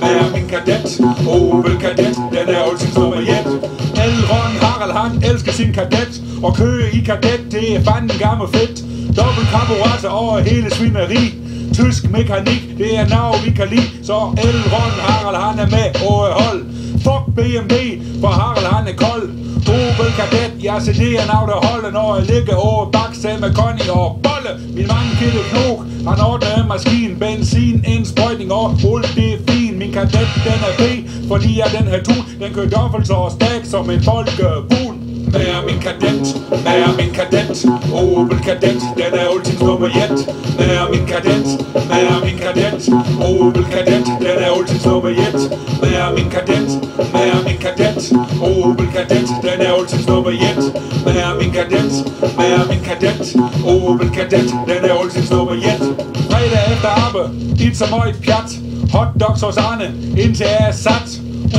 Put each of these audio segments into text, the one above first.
med min kadet? Opel kadet, den er Olsens nummer 1 Elron Harald, han elsker sin kadet. Og køge i kadet, det er fanden gammel fedt. Dobbelt karburator over hele svineri. Tysk mekanik, det er nav vi kan lide. Så Elron Harald han er med og hold. Fuck BMW, for Harald han er kold. Opel Kadett, jeg ser det er nav der holder Når jeg ligger over baksag med Connie og Bolle. Min mand Kille Knok, han ordner en maskine Benzin, indsprøjtning og er den, den er fri fordi jeg den her tun Den kører dobbelt så stærk som en folkebun hvad er min kadet? Hvad er min kadet? Opel kadet, den er ultims nummer 1 Hvad er min kadet? Hvad er min kadet? Opel kadet, den er ultims nummer 1 Hvad er min kadet? Hvad er min kadet? Opel kadet, den er ultims nummer 1 Hvad er min kadet? Hvad er min kadet? Opel kadet, den er ultims nummer 1 Fredag dit så højt pjat Hotdogs hos Arne, indtil jeg er sat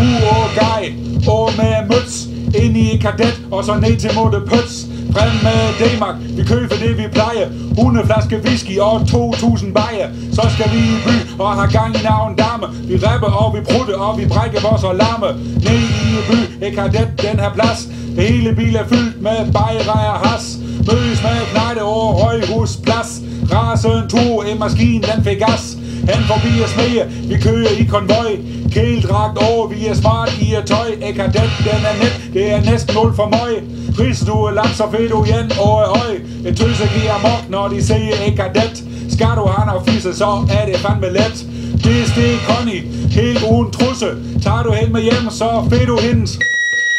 Uge og gej, og med møds ind i kadet, og så ned til Mutte Pøts. Frem med D-Mark, vi køber det vi plejer. 100 flaske whisky og 2000 bajer. Så skal vi i by og har gang i navn dame. Vi rapper og vi prutter og vi brækker vores larme. Ned i by er kadet den her plads. Det hele bil er fyldt med bajer og has. Rasen en den fik gas. Han forbi os mere, vi kører i konvoj. Kæledragt over, vi er smart i er tøj. Ekadet, den er net, det er næsten nul for mig Hvis du er lagt, så fedt du igen. Og øj Et tøse giver mok, når de siger Ekadet Skal du have noget fisse, så er det fandme let. Det er Connie, helt uden trusse. Tager du hen med hjem, så fedt du hendes.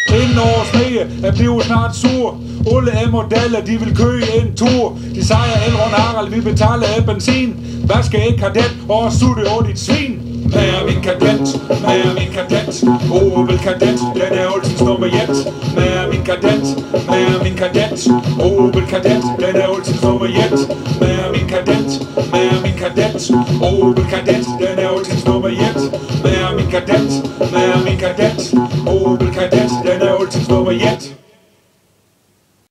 Inden over snege er blevet snart sur Alle af modeller, de vil køge en tur De sejrer Elrond Harald, vi betaler af benzin Hvad skal ikke kadet og sutte over dit svin? Hvad er min kadet? Hvad er min kadet? Opel kadet, den er Olsens nummer jet Hvad er min kadet? Hvad er min kadet? Opel kadet, den er Olsens nummer jet Hvad er min kadet? Hvad er min kadet? Opel kadet, den er Olsens nummer jet Hvad er min kadet? Hvad er min kadet? Opel kadet but yet.